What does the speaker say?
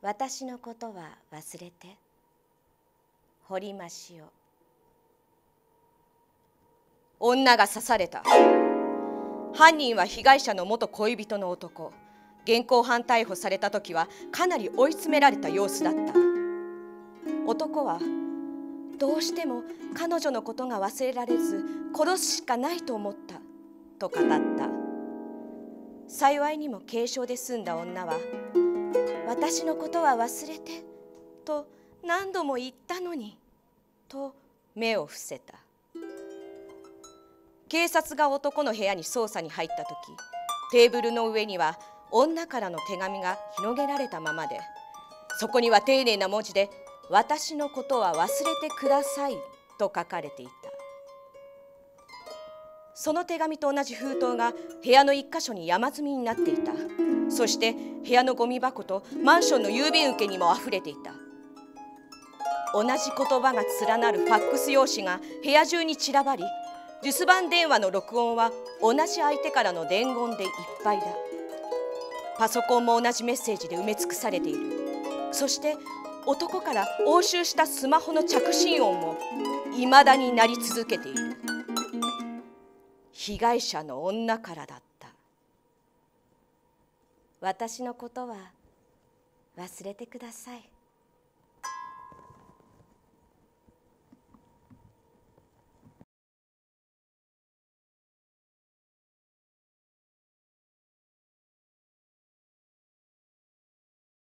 私のことは忘れて。堀ましを。女が刺された。犯人は被害者の元恋人の男。現行犯逮捕された時はかなり追い詰められた様子だった。男はどうしても彼女のことが忘れられず殺すしかないと思った。と語った。幸いにも軽傷で済んだ女は「私のことは忘れて」と何度も言ったのにと目を伏せた。警察が男の部屋に捜査に入った時テーブルの上には女からの手紙が広げられたままでそこには丁寧な文字で「私のことは忘れてください」と書かれていた。その手紙と同じ封筒が部屋の一箇所に山積みになっていた。そして部屋のゴミ箱とマンションの郵便受けにもあふれていた。同じ言葉が連なるファックス用紙が部屋中に散らばり留守番電話の録音は同じ相手からの伝言でいっぱいだ。パソコンも同じメッセージで埋め尽くされている。そして男から押収したスマホの着信音もいまだに鳴り続けている。被害者の女からだった。私のことは忘れてください。